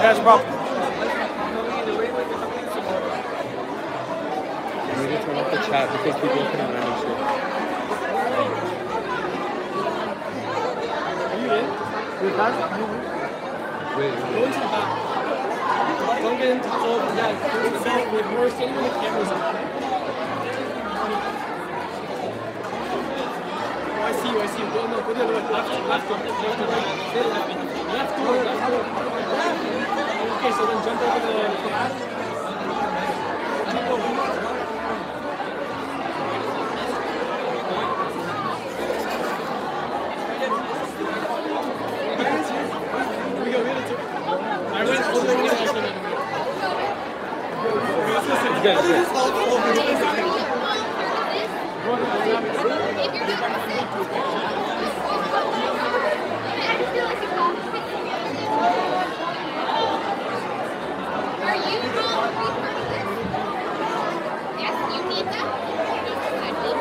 Yes, bro. I need to turn off the chat because people are putting random shit. Are you in? Wait, that's are you in? Wait, Go into the back. Don't get into so yeah, go into the back. We're, we're with the cameras on. Oh, I see you, I see you. Go, no, go the other way. Left, left, left, left, left, left, Stay left, left door, left door. Okay, so then jump over the. Jump over. We go, we. I went Okay, let's listen. You guys, yeah. Are you all Yes, you need that? I need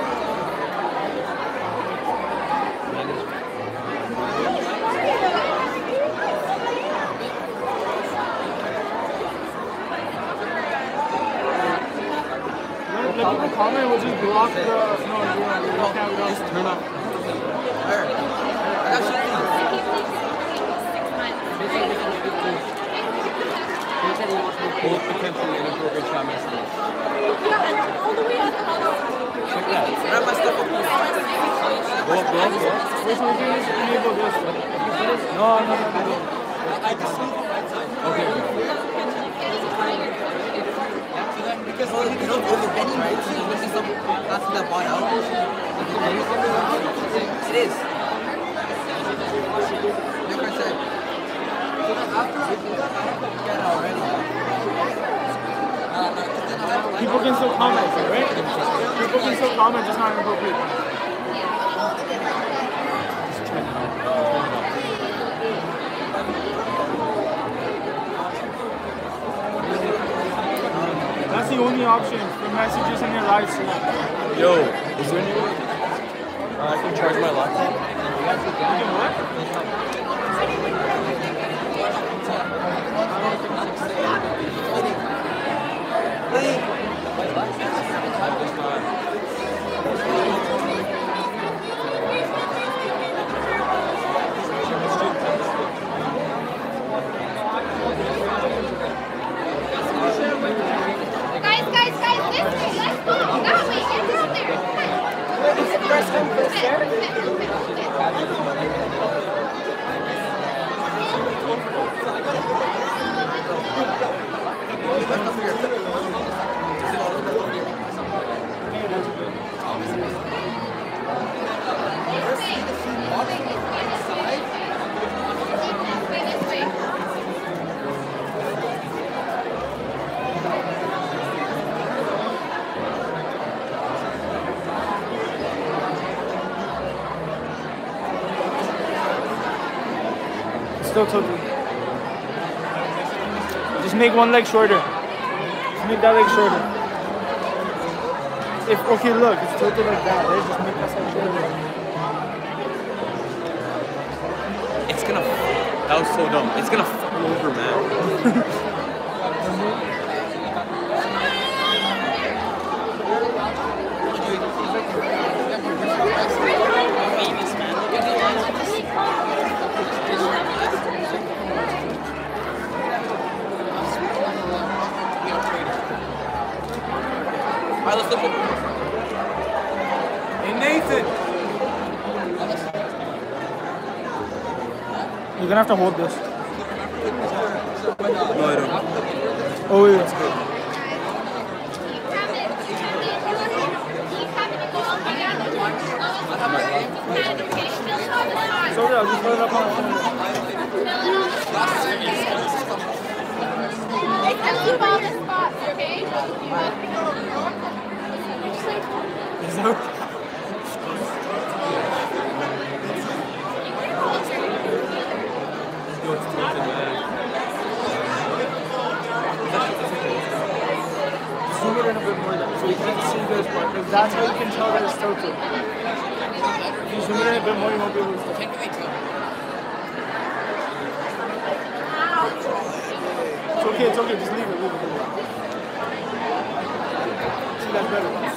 Let people comment, we'll just block the. No, we don't. We can't. We don't. Turn off. Where? I got shit. Pull up potentially inappropriate chat messages. all the way up the Check that. Grab my stuff up. Go up, go up, go up. Wait, so we can just enable this. No, no, no, no. I just moved the right side. Okay, okay. Because you don't go any right, so you see some after that bought out. It is. Like I said. So then after I get already. 'cause then I have- People can still comment, right? People can still comment, just not inappropriate. That's the only option for messages in your live stream. Yo, is there any way? Uh, I can charge my laptop? I'm just not. Guys, guys, guys, this way. Let's go. That way. Get down there. First come, first This Still tilted. Just make one leg shorter. Just make that leg shorter. If okay, look, it's tilted like that. Right? Just make that side shorter. It's gonna. That was so dumb. It's gonna fall over, man. All right, let's flip it. Hey, Nathan. You're gonna have to hold this. No, I don't. Oh wait, that's good. So yeah, I'll just put it up on. Keep all the spots, okay? Yo, it's tilted, man. Zoom it in a bit more so you can see this part. Because that's how you can tell that it's tilted. If you zoom in a bit more, you won't be able to tell. It's okay, it's okay, just leave it, leave it, leave it. See, that's better.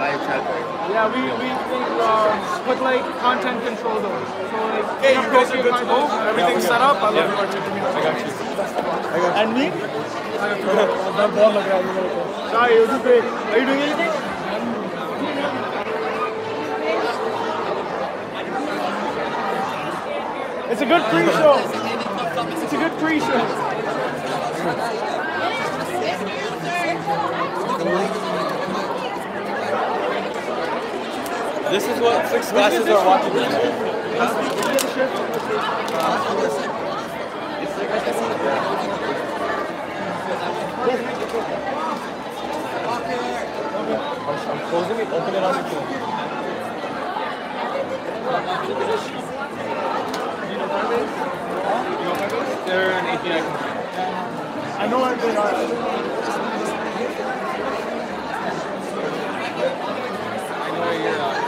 Yeah, we, we think, uh, put like content control though. So like, Hey, you guys are good to go? Everything's set up? I love Yeah. you, Archie. I got you. And me? Sorry, it was just great. Are you doing anything? It's a good pre-show. It's a good pre-show. This is what six classes are watching. I'm closing it. Open it on phone. They're an API. I know they are. I know where your uh,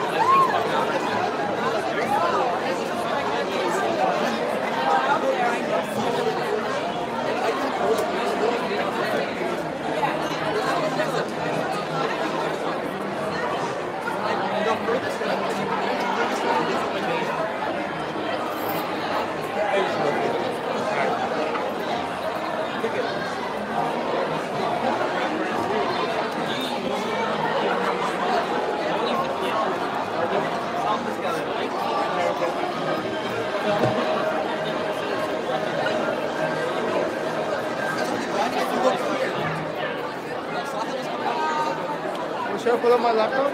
up my laptop?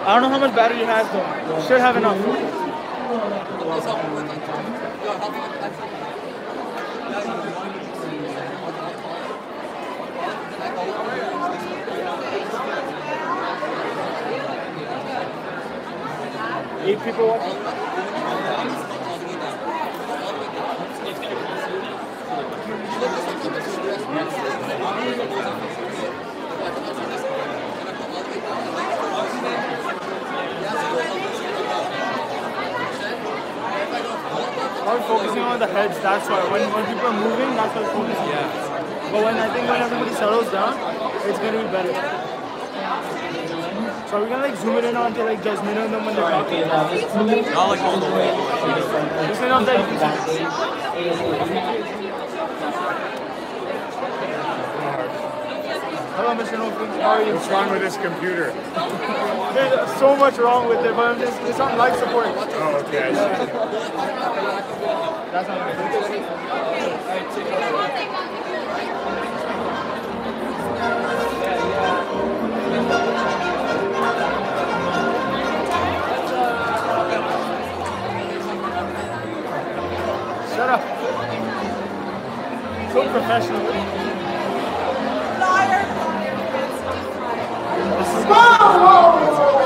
I don't know how much battery it has though. Should have enough. Eight people watching. I'm focusing on the heads, that's why. When, when people are moving, that's I'm focusing Yeah. But when I think when everybody settles down, it's gonna be better. So we're gonna like zoom it in onto like Jasmine and them when they're talking. Not like all the way. Just enough that you can see. Hello, Mr. Nofin. How are you? What's wrong with this computer? There's so much wrong with it, but I'm just, it's on life support. Oh, okay. That's not good. Shut. So professional. Whoa, whoa, whoa.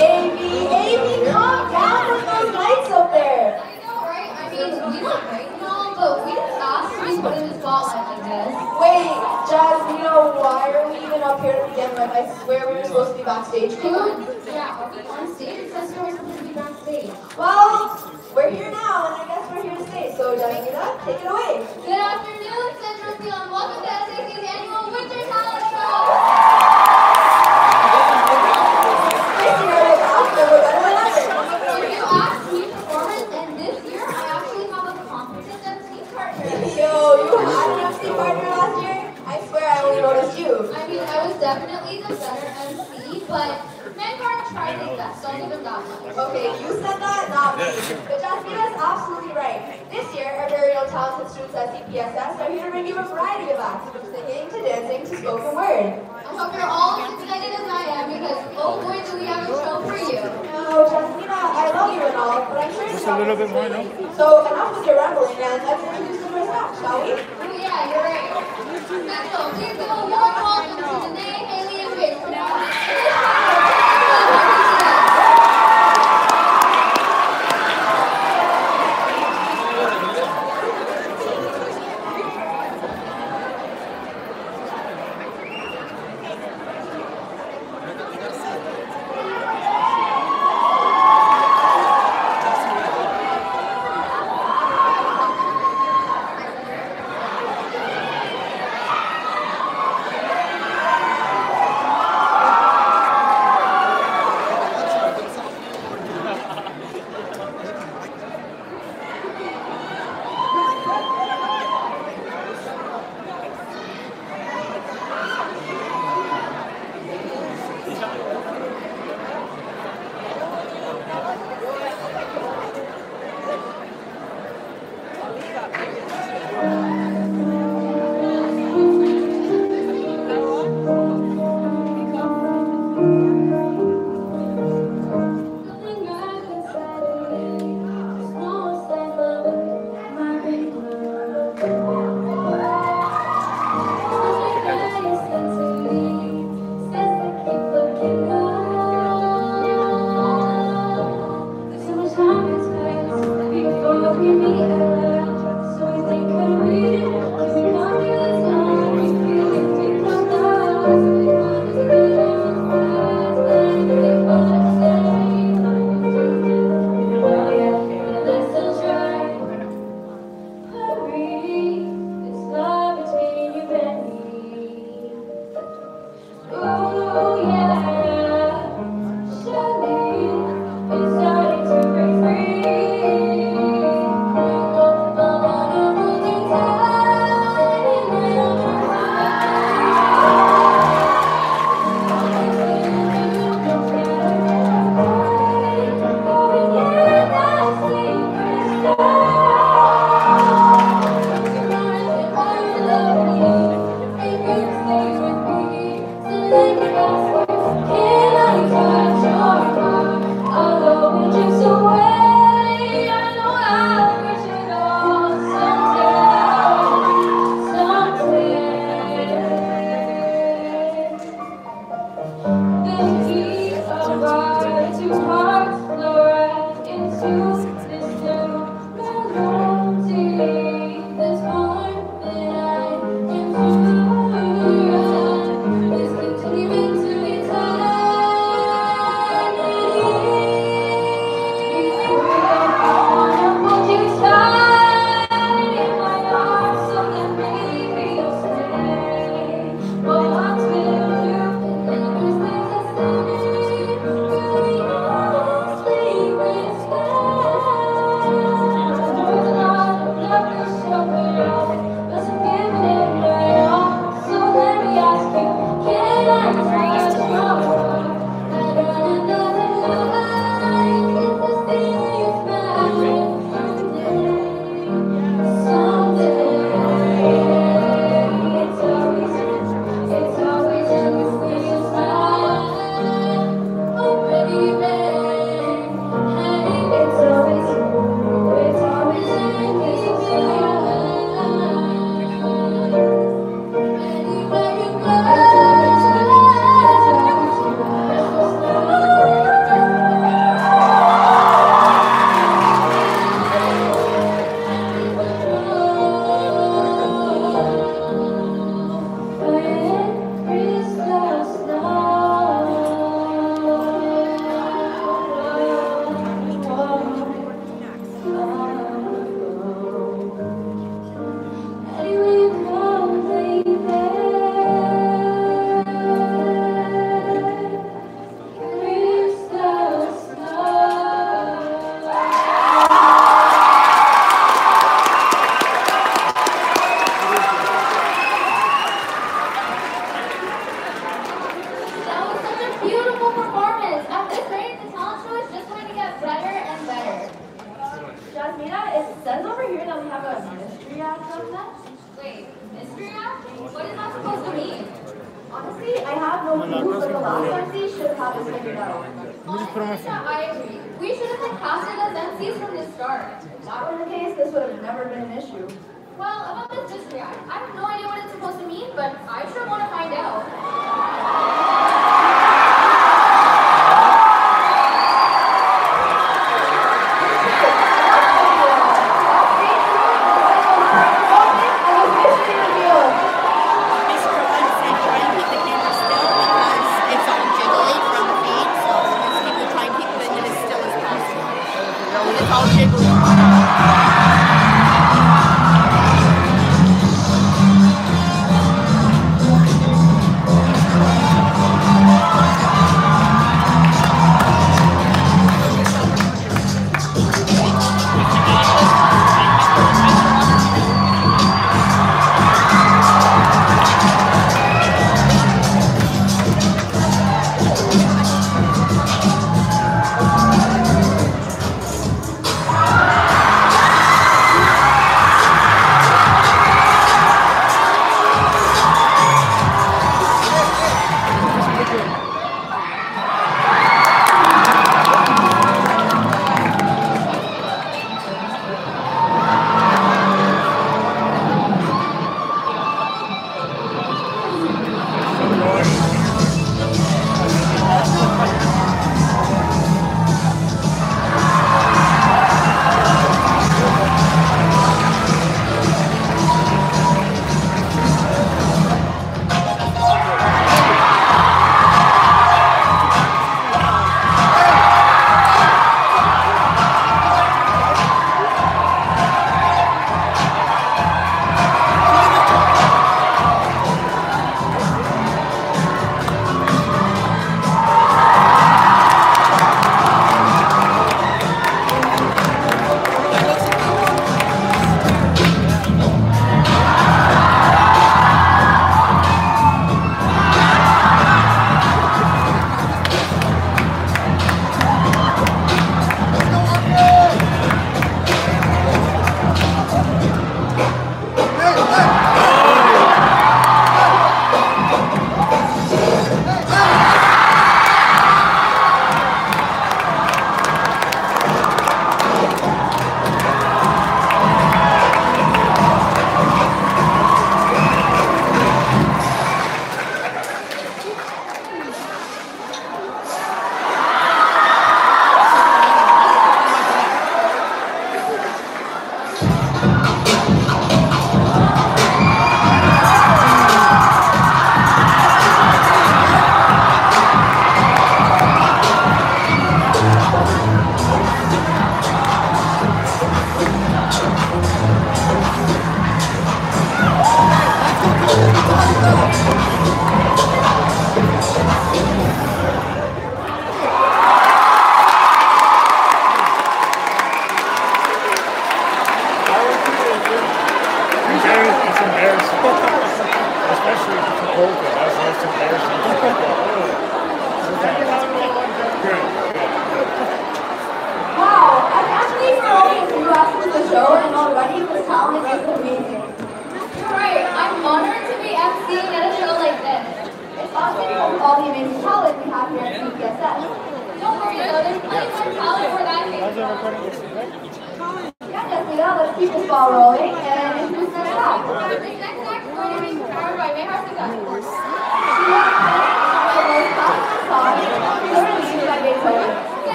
AB, AB, calm down with those lights up there. I know, right? I mean, we look great and all, but we didn't ask to be put in the spotlight like this. Wait, Jazz, you know why are we even up here to begin with? I swear we were supposed to be backstage. Dude, yeah, are we on stage? It says we're supposed to be backstage. Well, we're here now, and I guess we're here to stay. So, Take it away. Good afternoon, Central and welcome to SAC's annual Winter Talent Show. This year is off, and we're better than ever. If you ask me performance, and this year I actually have a competent MC partner. Yo, you had an MC partner last year? I swear I only noticed you. I mean, I was definitely the better MC, but tried his best. Give him that much. Okay, you said that, not me. But Jasmina's absolutely right. This year, our talented students at CPSS are here to bring you a variety of acts, from singing to dancing to spoken word. I hope you're all as excited as I am because oh boy do we have a show for you. Now, Jasmina, I love you and all, but I'm sure Just it's a little bit more, no? So enough with your rambling, and let's introduce the first act, shall we? Oh yeah, you're right. Central, please give a warm welcome to Danae, Haley, and Paige from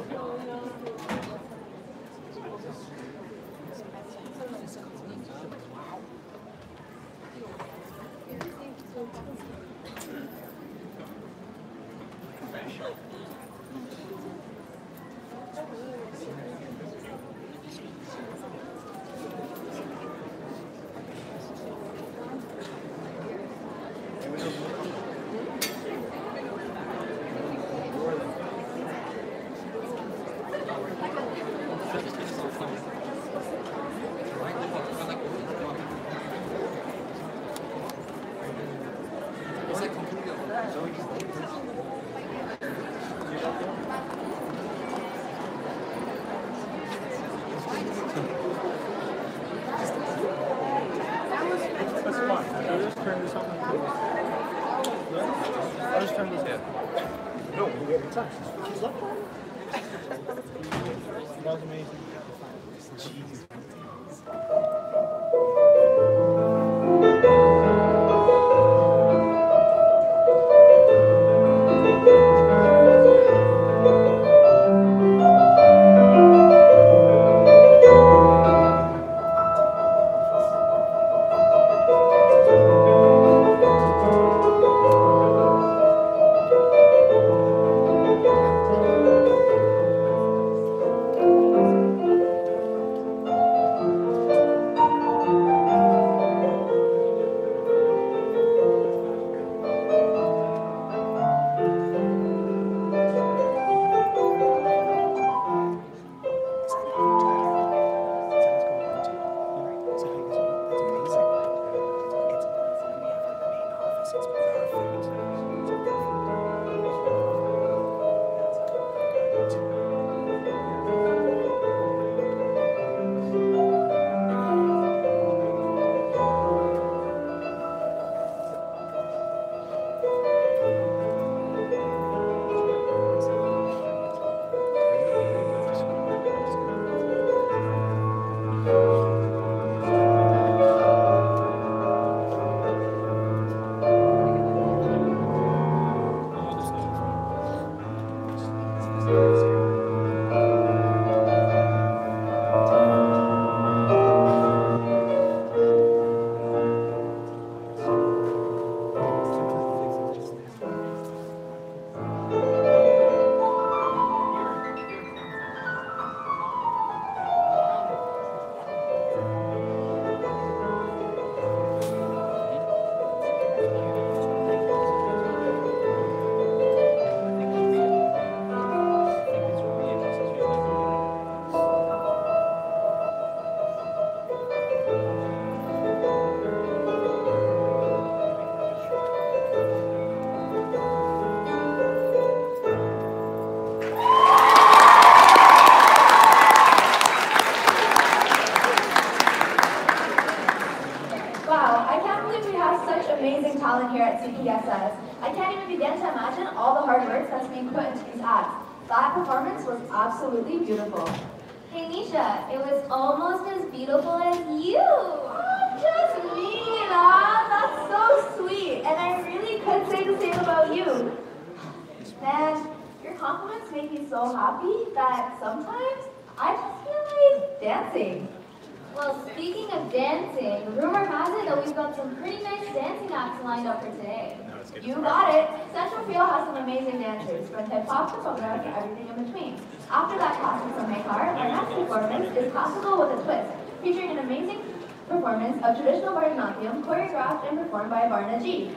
Oh, mensajes. Carnatic performance is classical with a twist, featuring an amazing performance of traditional Bharatanatyam choreographed and performed by Varna G.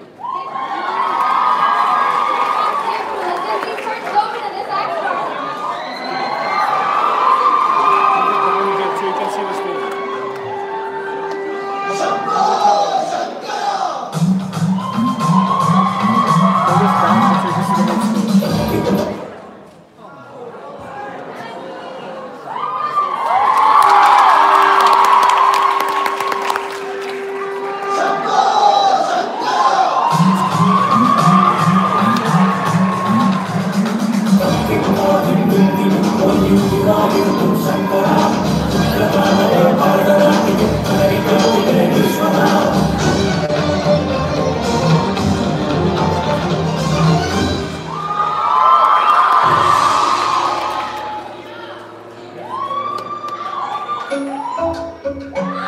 Oh,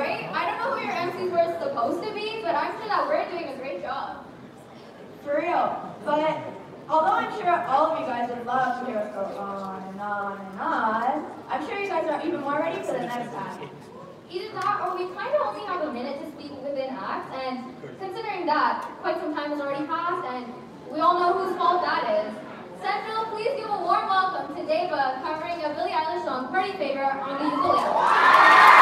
Right? I don't know who your MCs were supposed to be, but I'm sure that we're doing a great job. For real. But although I'm sure all of you guys would love to hear us go on and on and on, I'm sure you guys are even more ready for the next act. Either that or we kind of only have a minute to speak within acts, and considering that quite some time has already passed, and we all know whose fault that is. Central, please give a warm welcome to Deva covering a Billie Eilish song, Party Favor, on the ukulele.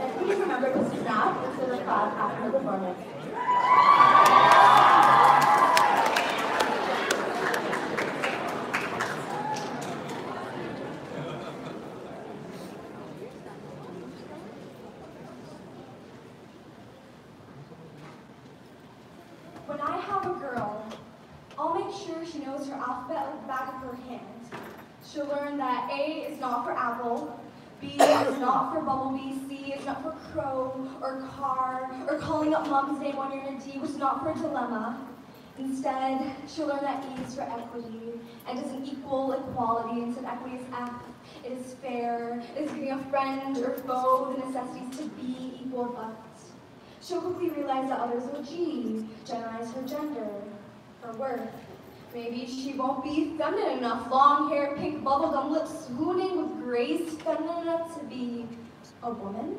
And please remember to snap instead of clap after the performance. When I have a girl, I'll make sure she knows her alphabet like the back of her hand. She'll learn that A is not for apple, B is not for bumblebee, C is not for crow or car, or calling up mom's name when you're in a D, is not for dilemma. Instead, she'll learn that E is for equity, and doesn't equal equality, instead equity is F. It is fair, it is giving a friend or foe the necessities to be equal but She'll quickly realize that others will G, generalize her gender, her worth. Maybe she won't be feminine enough, long hair, pink bubblegum lips, swooning with grace, feminine enough to be a woman.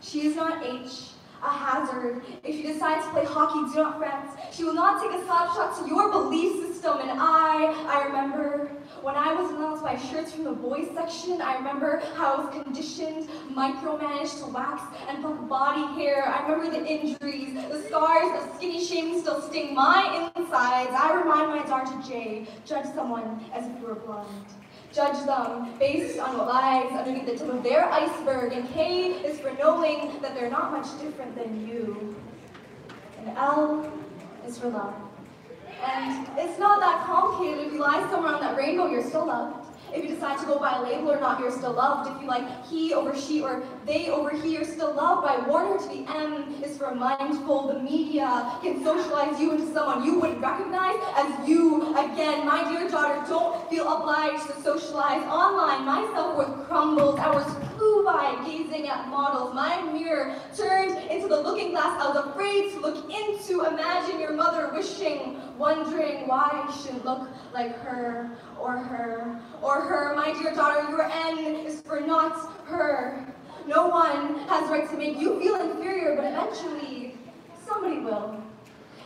She is not H, a hazard. If she decides to play hockey, do not fret. She will not take a slap shot to your belief system. And I, I remember when I was announced by shirts from the boys section, I remember how I was conditioned, micromanaged to wax and pluck body hair. I remember the injuries, the scars of skinny shaming still sting my insides. I remind my daughter Jay, judge someone as if you were blind. Judge them based on what lies underneath the tip of their iceberg. And K is for knowing that they're not much different than you. And L is for love. And it's not that complicated. If you lie somewhere on that rainbow, you're still loved. If you decide to go by a label or not, you're still loved. If you like he over she or they over he, you're still loved. By Warner to the M is for mindful. The media can socialize you into someone you wouldn't recognize as you. Again, my dear daughter, don't feel obliged to socialize online. My self-worth crumbles. I was flew by gazing at models. My mirror turned into the looking glass I was afraid to look into. Imagine your mother wishing, wondering why you shouldn't look like her or her or her. My dear daughter, your N is for not her. No one has right to make you feel inferior, but eventually somebody will.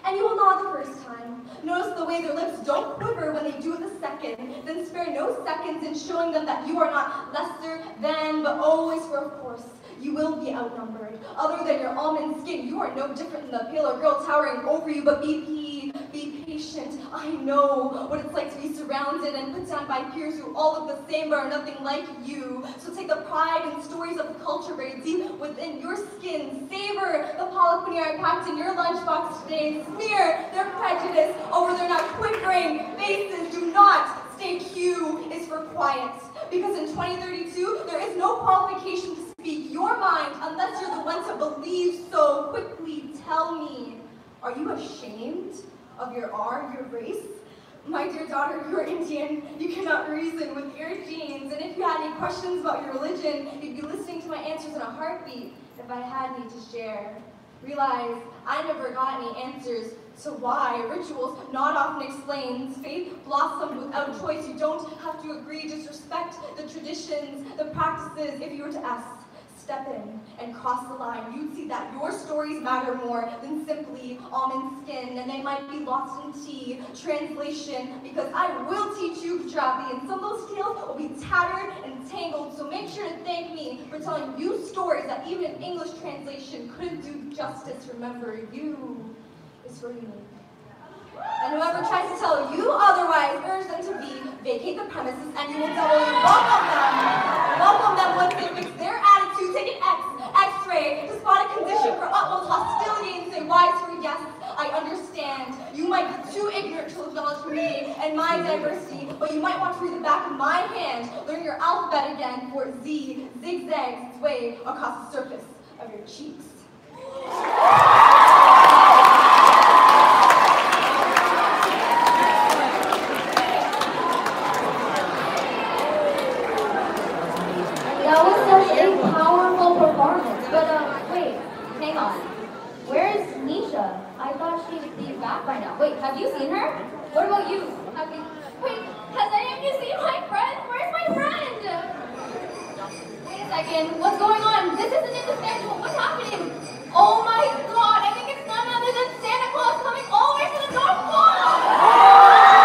And you will nod the first time. Notice the way their lips don't quiver when they do the second. Then spare no seconds in showing them that you are not lesser than, but always for of course. You will be outnumbered. Other than your almond skin, you are no different than the paler girl towering over you, but be, be, be patient. I know what it's like to be surrounded and put down by peers who all look the same but are nothing like you. So take the pride and stories of the culture very deep within your skin. Savor the polyquinine I packed in your lunchbox today smear their prejudice over their now quivering faces. Do not stay Q is for quiet. Because in 2032, there is no qualification to speak your mind unless you're the one to believe so. Quickly tell me, are you ashamed of your R, your race? My dear daughter, you're Indian. You cannot reason with your genes. And if you had any questions about your religion, you'd be listening to my answers in a heartbeat if I had any to share. Realize I never got any answers to why rituals not often explains. Faith blossomed without choice. You don't have to agree, just respect the traditions, the practices. If you were to ask, step in and cross the line, you'd see that your stories matter more than simply almond skin, and they might be lost in tea. Translation, because I will teach you Gujarati, and some of those tales will be tattered and tangled, so make sure to thank me for telling you stories that even an English translation couldn't do justice. Remember, you is for unique. And whoever tries to tell you otherwise, urge them to be, vacate the premises, and you will doubly welcome them. Welcome them once they fix their attitude, take an X, X-ray, to spot a condition for utmost hostility and say wise for yes, I understand. You might be too ignorant to acknowledge me and my diversity, but But you might want to read the back of my hand, learn your alphabet again for Z zigzags its way across the surface of your cheeks. That was such a powerful performance. But uh, wait, hang on. Where's Nisha? I thought she'd be back by now. Wait, have you seen her? What about you? Have? Wait, has any of you seen my friend? Where's my friend? Wait a second. What's going on? This isn't in the schedule. What's happening? Oh my God! I think it's none other than Santa Claus coming all the way to the North Pole.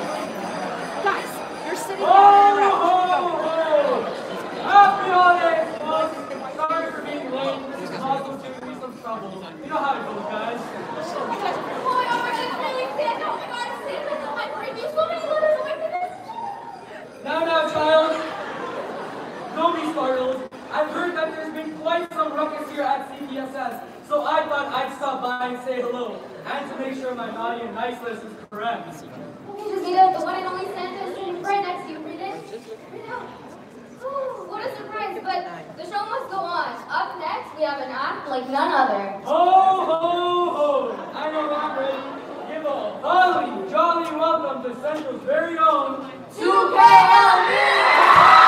Guys, you're sitting Oh, down there. oh, oh. Happy holidays, folks. Sorry for being late. This is also giving me some trouble. You know how it goes, guys. Oh my God! It's really Santa! Oh my God! Santa! I bring you so many letters away from this. Now, now, child. Don't be startled. I've heard that there's been quite some ruckus here at CPSS, so I thought I'd stop by and say hello, and to make sure my naughty and nice list is correct. Okay, Josita, the one and only Santa is sitting right next to you. Read it. Read it out. Oh, what a surprise, but the show must go on. Up next, we have an act like none other. Ho, ho, ho! I know I'm ready. Give a holly jolly welcome to Central's very own 2KLB!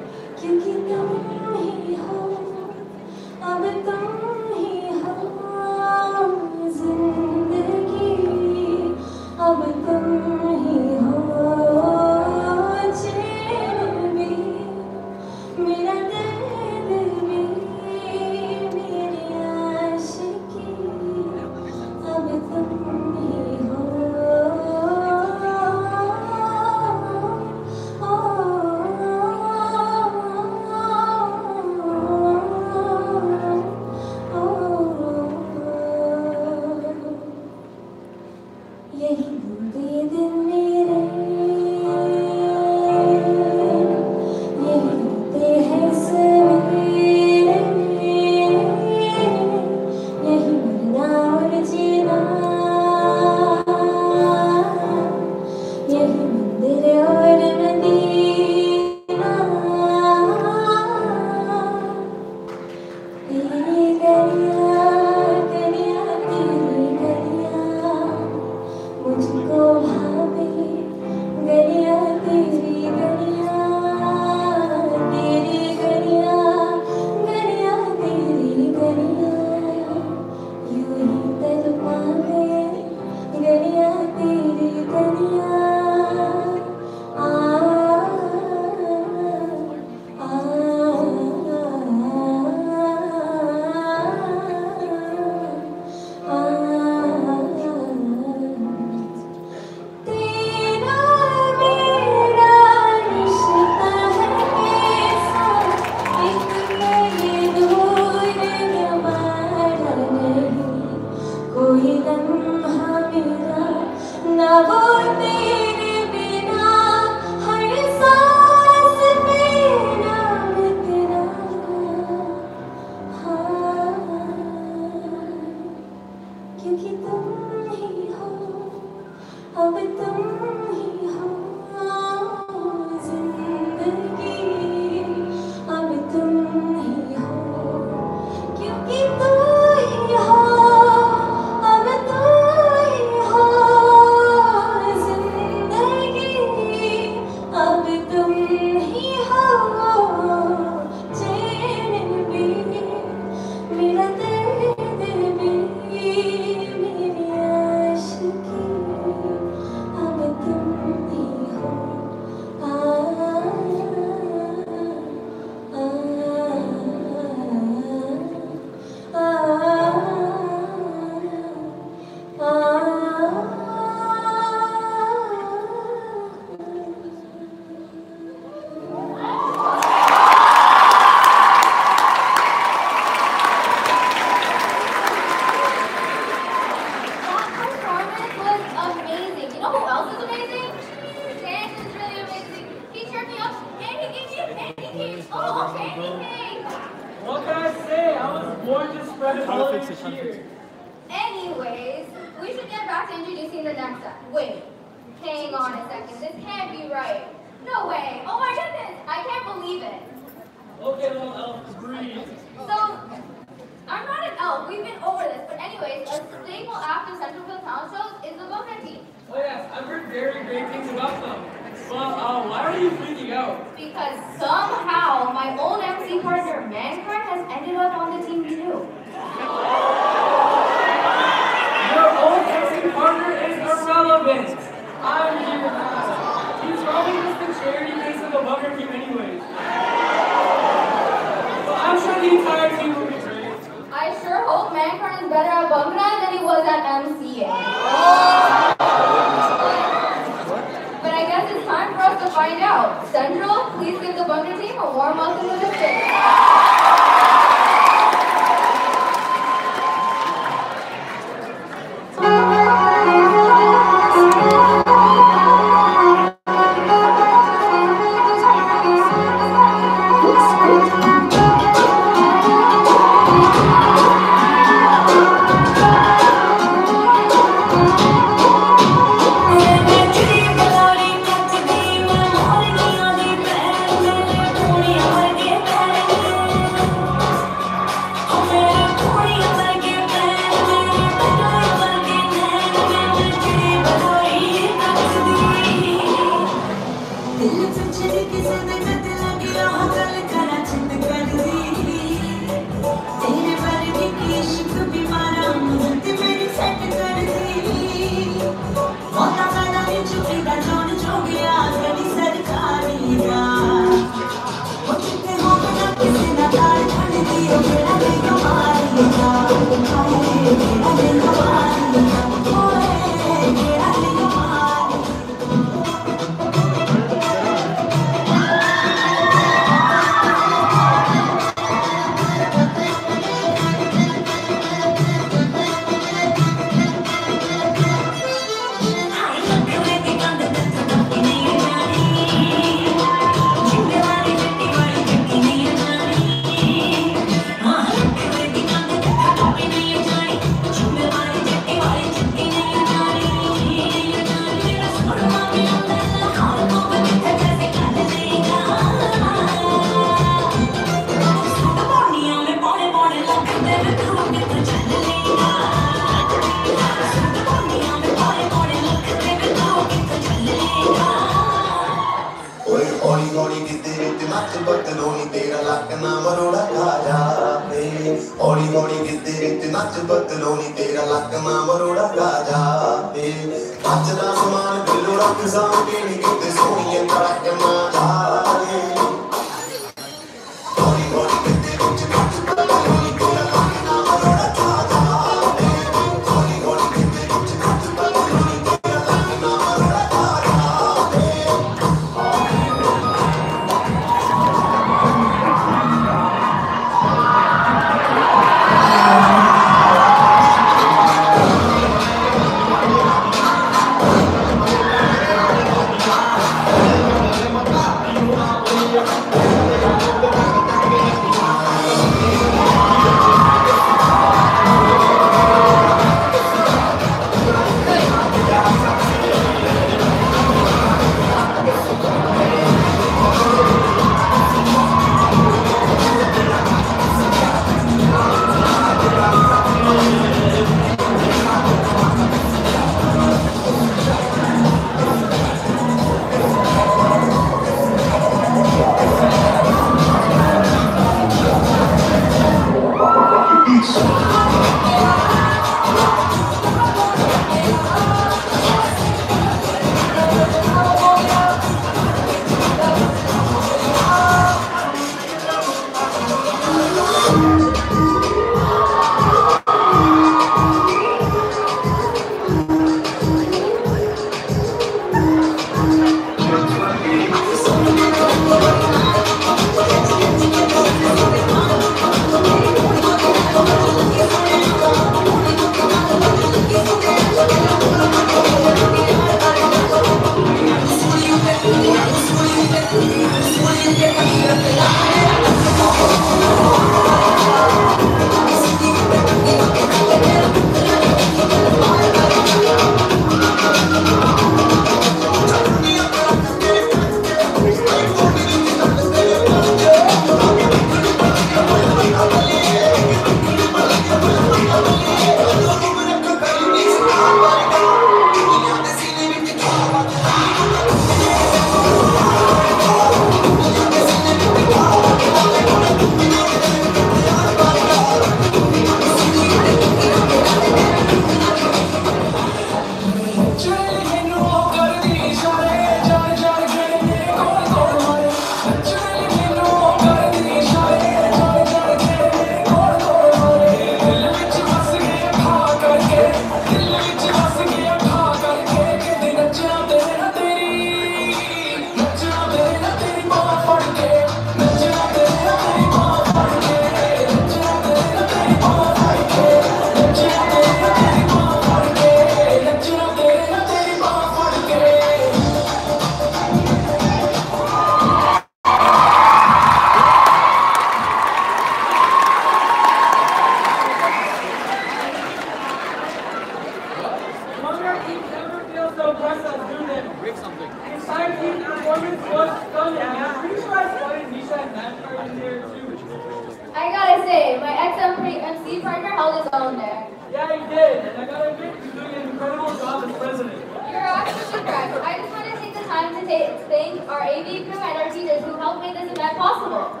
To time to thank our AV crew and our teachers who helped make this event possible.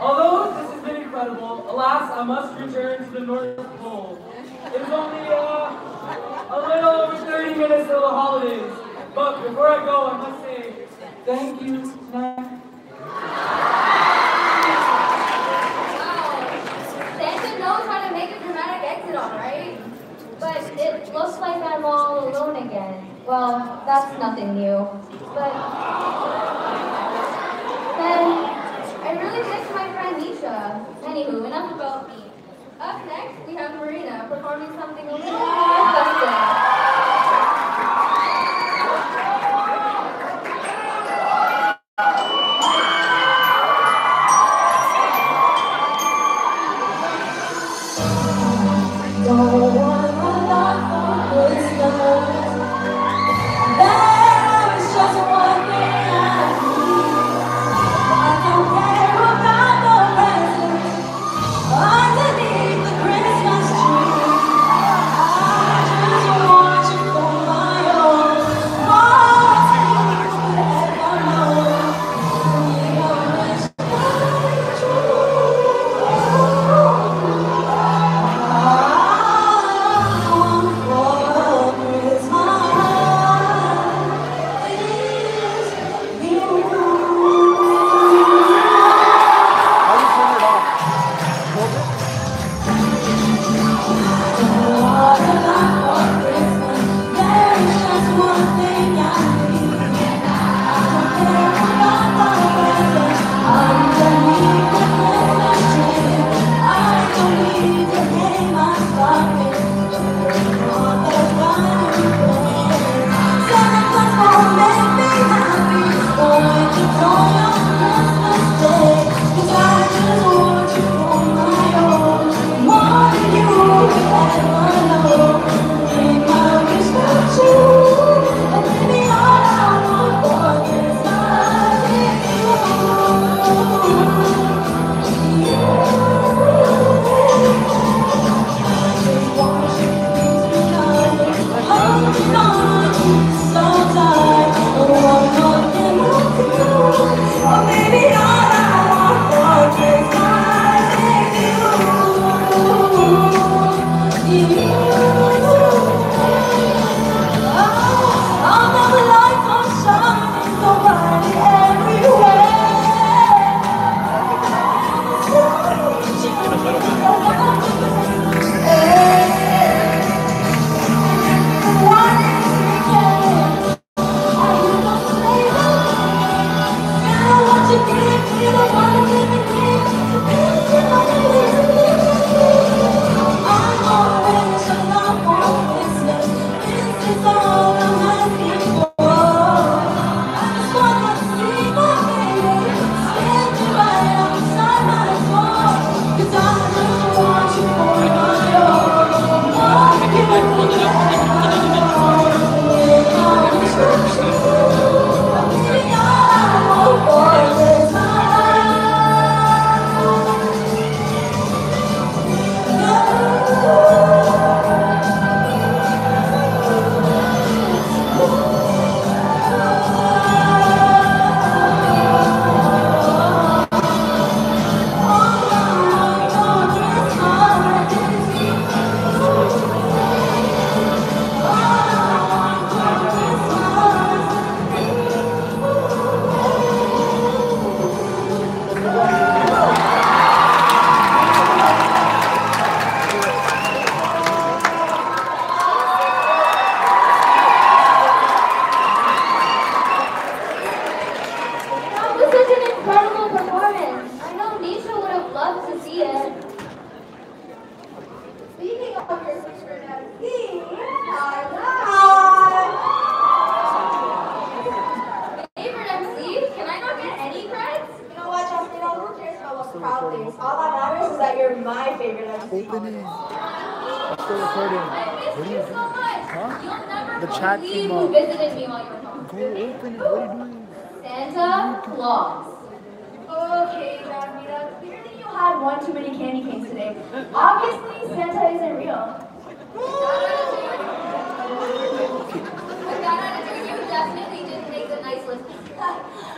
Although this has been incredible, alas, I must return to the North Pole. It is only uh, a little over 30 minutes till the holidays. But before I go, I must say thank you, Snack. Santa knows how to make a dramatic exit, all right? But it looks like I'm all. Well, that's nothing new. But then I really miss my friend Nisha. Anywho, enough about me. Up next, we have Marina performing something a little more festive.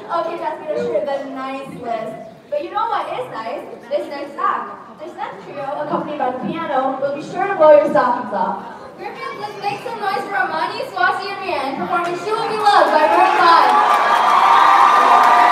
okay, Jasmine, sure, the nice list. But you know what is nice? This next act. This next trio, accompanied by the piano, will be sure to blow your stockings off. Griffin, let's make some noise for Amani, Swazi, and Rianne performing She Will Be Loved by Maroon 5.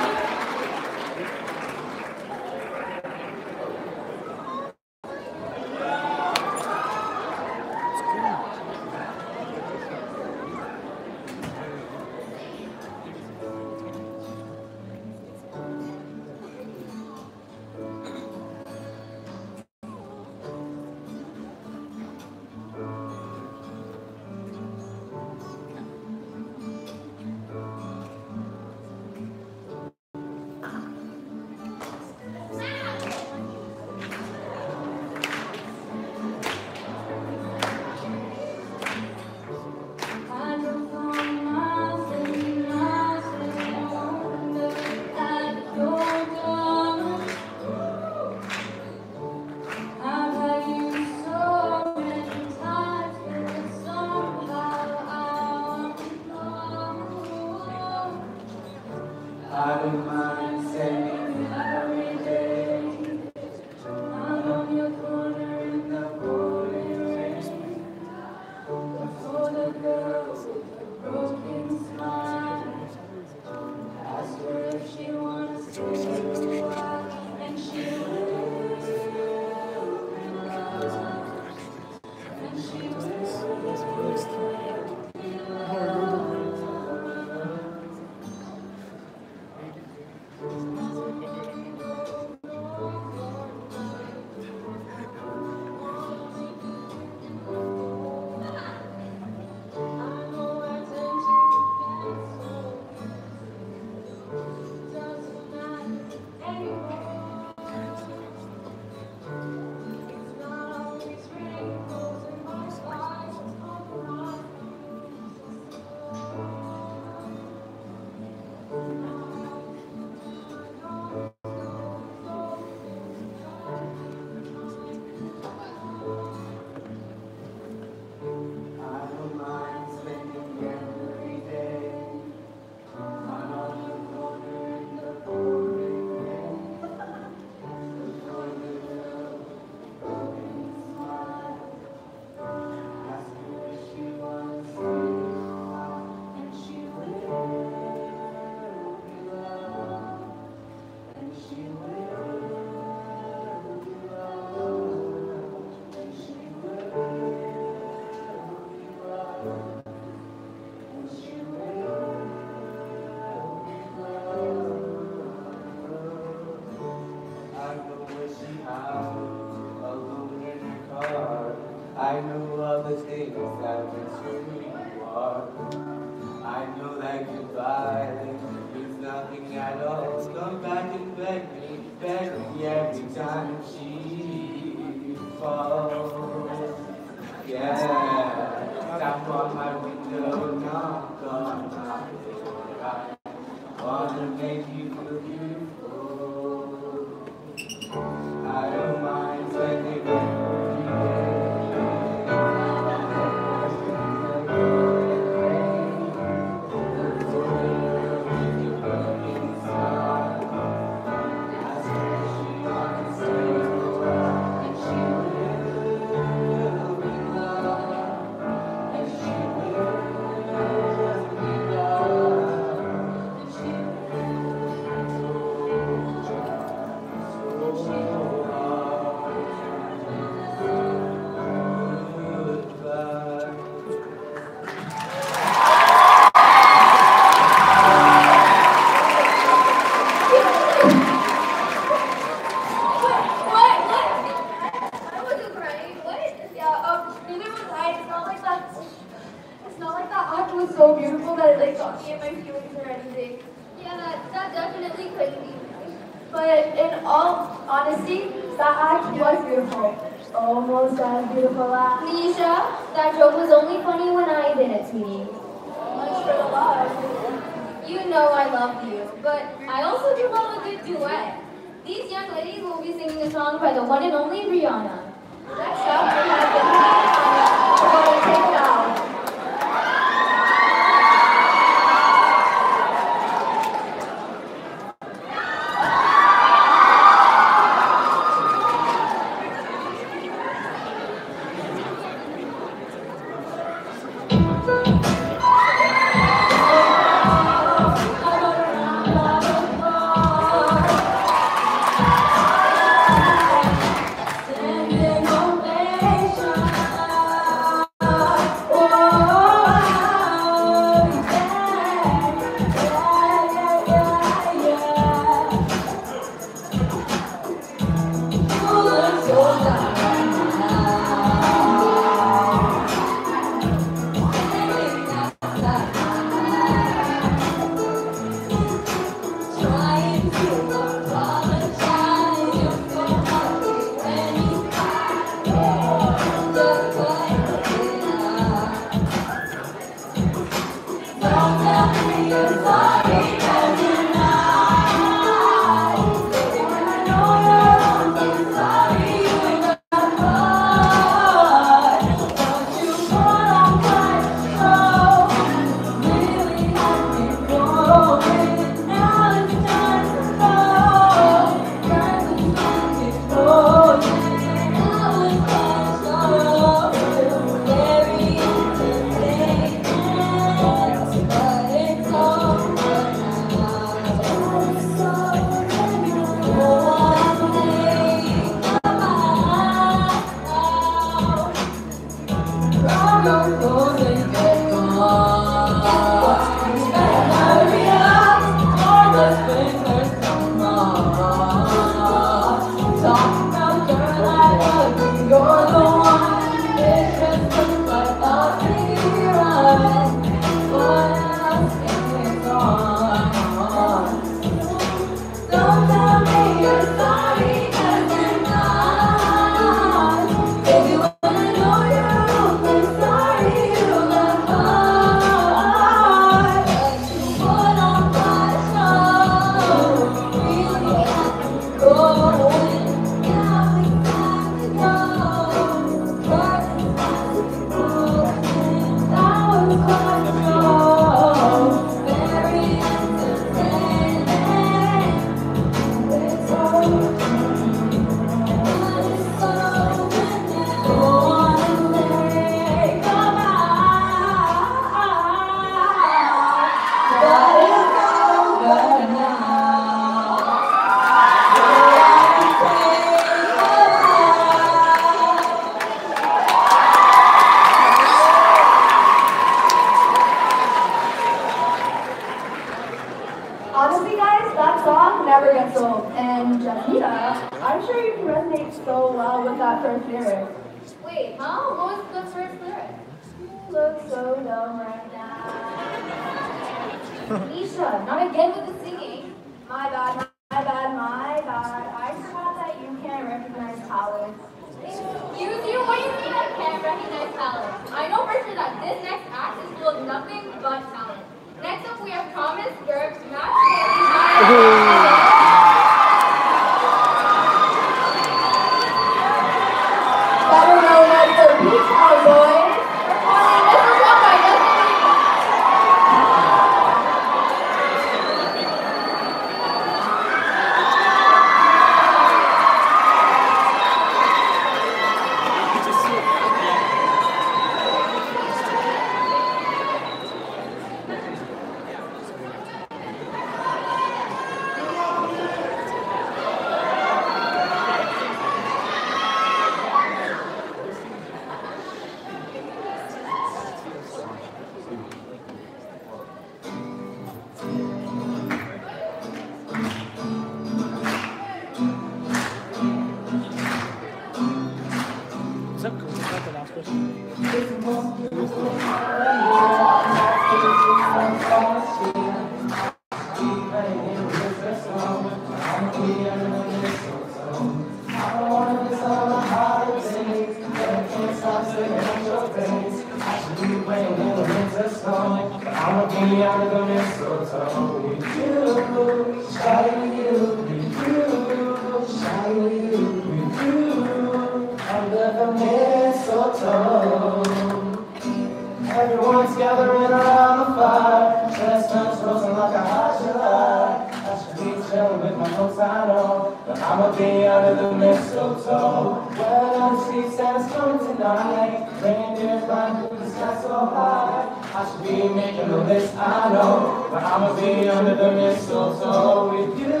tonight. Reindeer flying through the sky so high. I should be making a list, I know. But I'ma be under the mistletoe with you.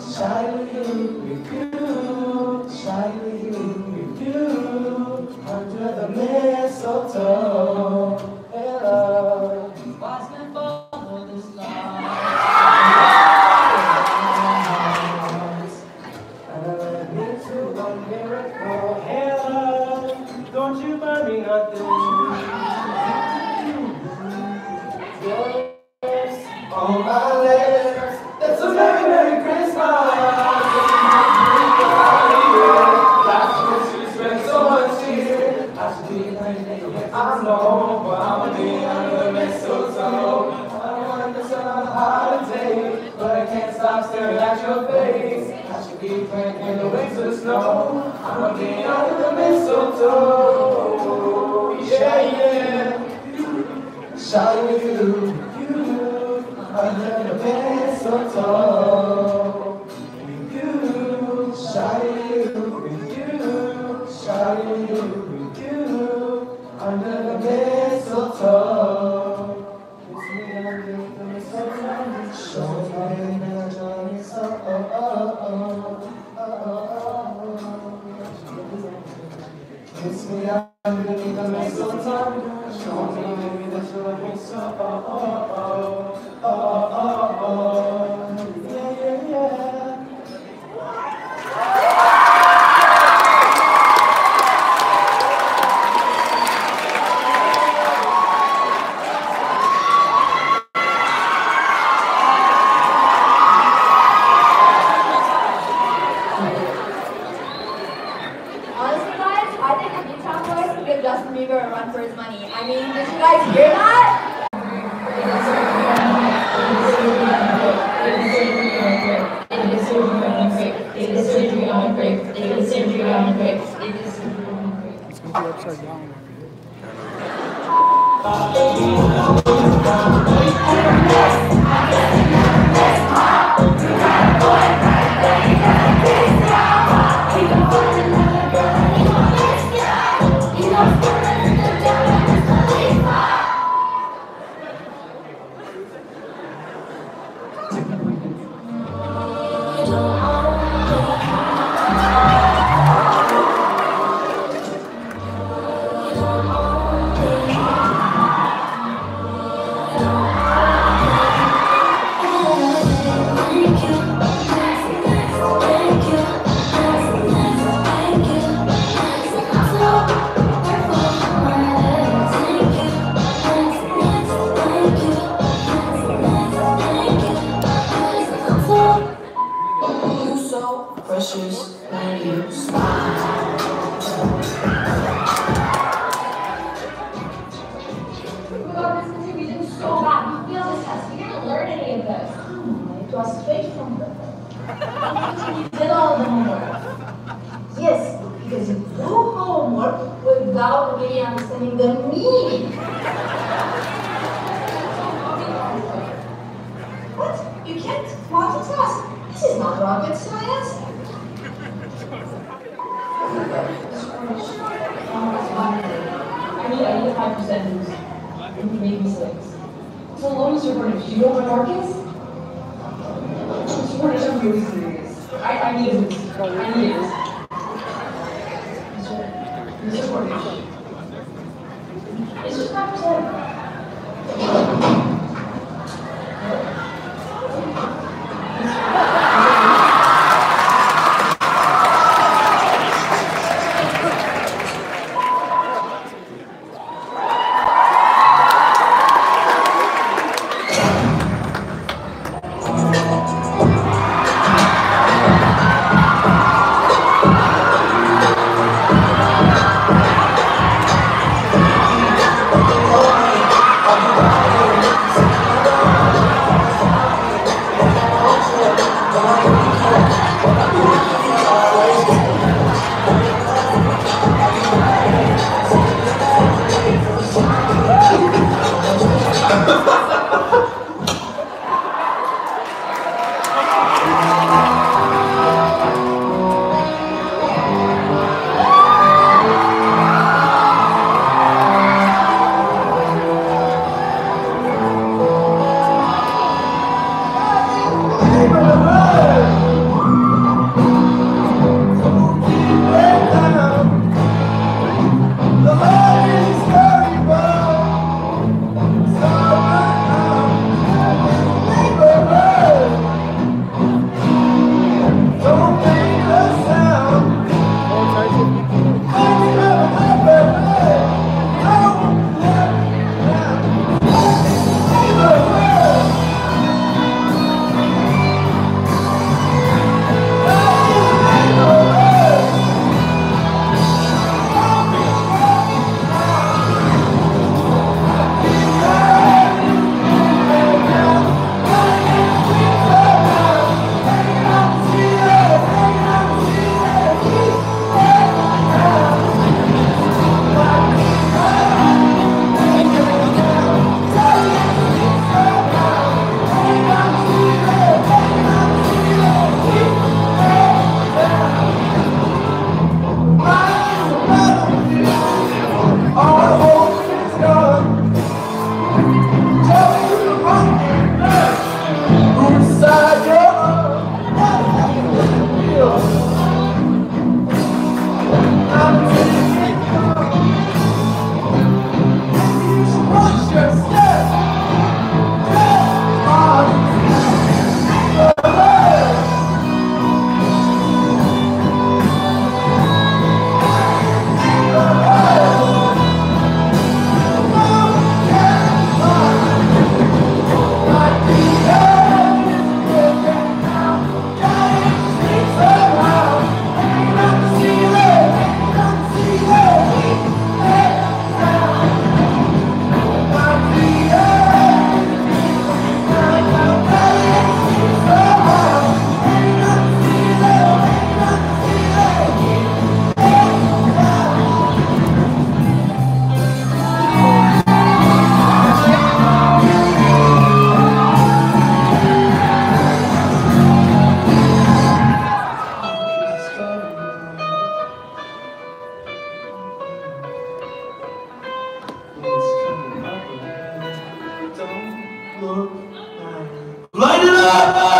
Shine with you, with you. Shine with you, with you. Under the mistletoe. Senhor.